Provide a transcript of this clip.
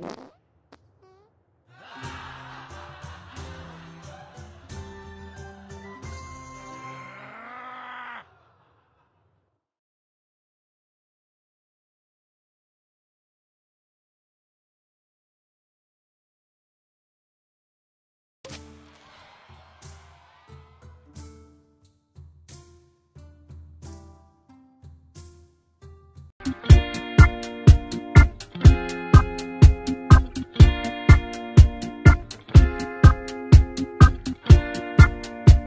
Yeah.